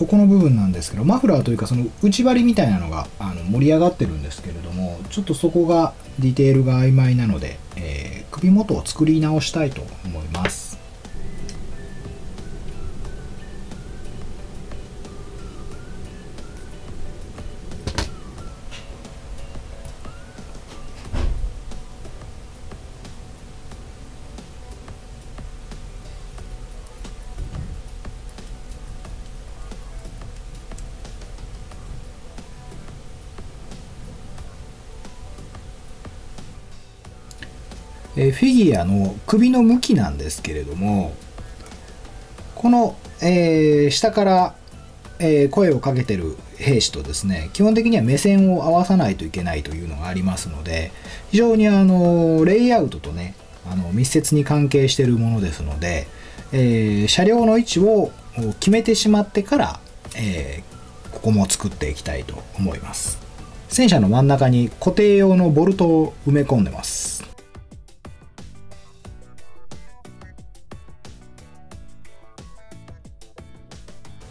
ここの部分なんですけどマフラーというかその内張りみたいなのがあの盛り上がってるんですけれどもちょっとそこがディテールが曖昧なので、えー、首元を作り直したいと思います。えフィギュアの首の向きなんですけれどもこの、えー、下から、えー、声をかけてる兵士とですね基本的には目線を合わさないといけないというのがありますので非常にあのレイアウトとねあの密接に関係しているものですので、えー、車両の位置を決めてしまってから、えここも作っていきたいと思います。戦車の真ん中に固定用のボルトを埋め込んでます。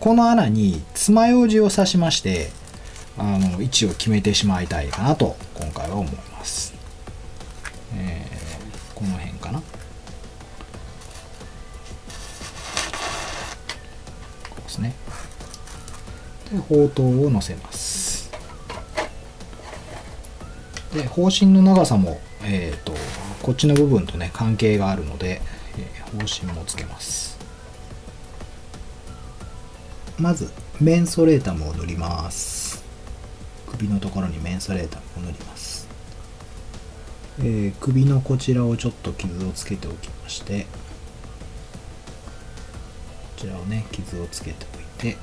この穴に爪楊枝を刺しましてあの位置を決めてしまいたいかなと今回は思います、えー、この辺かな。こうですね。で砲塔を乗せます。で方針の長さも、えーと、とこっちの部分とね関係があるので、えー、方針もつけます。まずメンソレータムを塗ります。首のところにメンソレータムを塗ります、えー、首のこちらをちょっと傷をつけておきましてこちらをね傷をつけておいてこ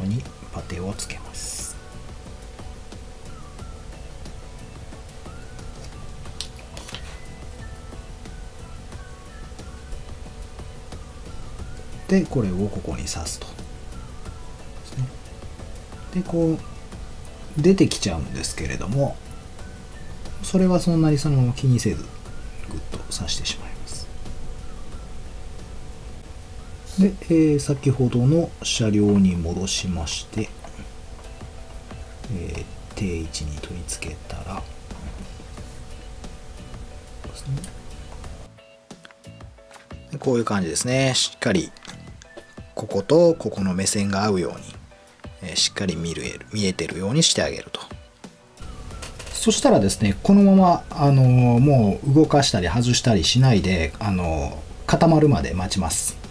こにパテをつけます。でこれをここに刺すと。でこう出てきちゃうんですけれどもそれはそんなにそのまま気にせずグッと刺してしまいます。で、えー、先ほどの車両に戻しまして、えー、定位置に取り付けたらこういう感じですね。しっかりこことここの目線が合うように、えしっかり見る見えてるようにしてあげると。そしたらですねこのままあのもう動かしたり外したりしないであの固まるまで待ちます。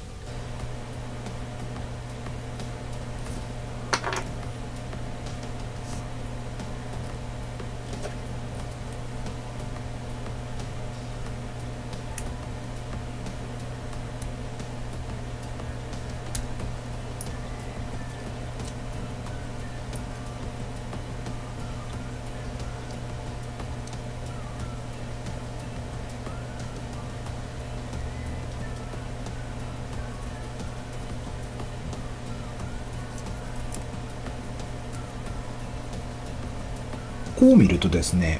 こう見るとですね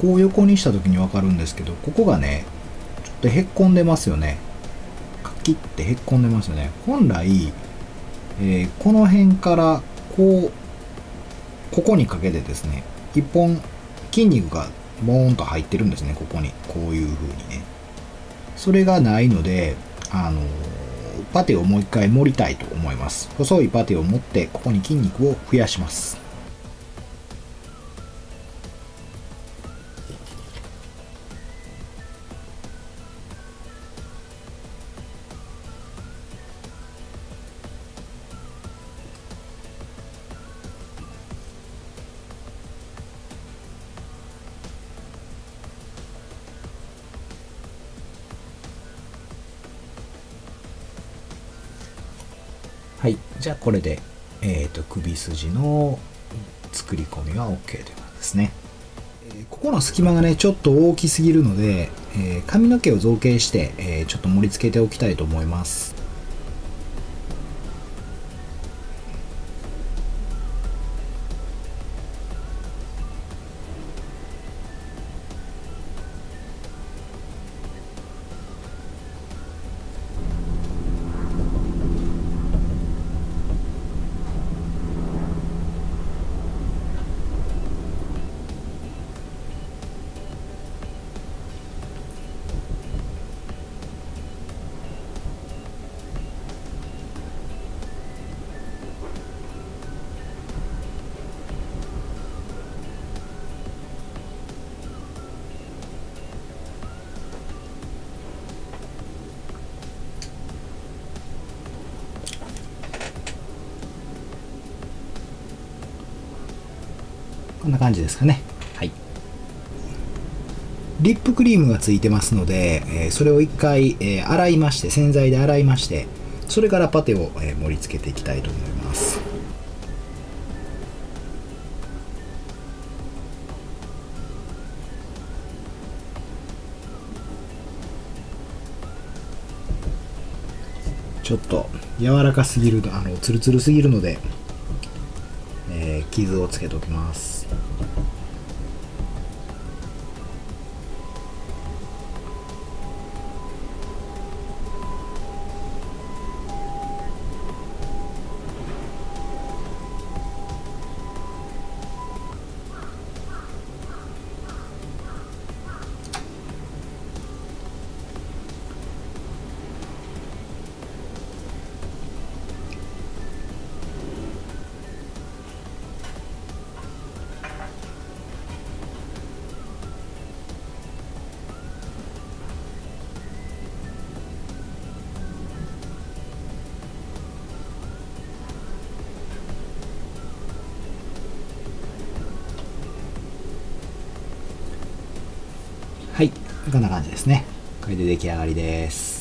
こう横にした時に分かるんですけどここがねちょっとへっこんでますよね。カキってへっこんでますよね。本来、えー、この辺からこうここにかけてですね一本筋肉がボーンと入ってるんですねここに。こういう風にね。それがないのであのパテをもう一回盛りたいと思います。細いパテを持ってここに筋肉を増やします。はい。じゃあこれで、えーと、首筋の作り込みは OK ということですね。ここの隙間がねちょっと大きすぎるので、えー、髪の毛を造形して、えー、ちょっと盛り付けておきたいと思います。こんな感じですかね。はい。リップクリームがついてますので、えーそれを一回、えー洗いまして洗剤で洗いましてそれからパテを、えー盛り付けていきたいと思います。ちょっと柔らかすぎるあのツルツルすぎるので、えー傷をつけておきます。はい。こんな感じですね。これで出来上がりです。